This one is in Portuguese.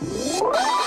Música